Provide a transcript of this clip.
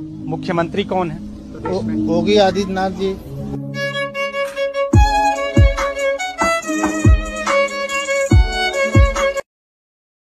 मुख्यमंत्री कौन है? योगी आदित्यनाथ जी।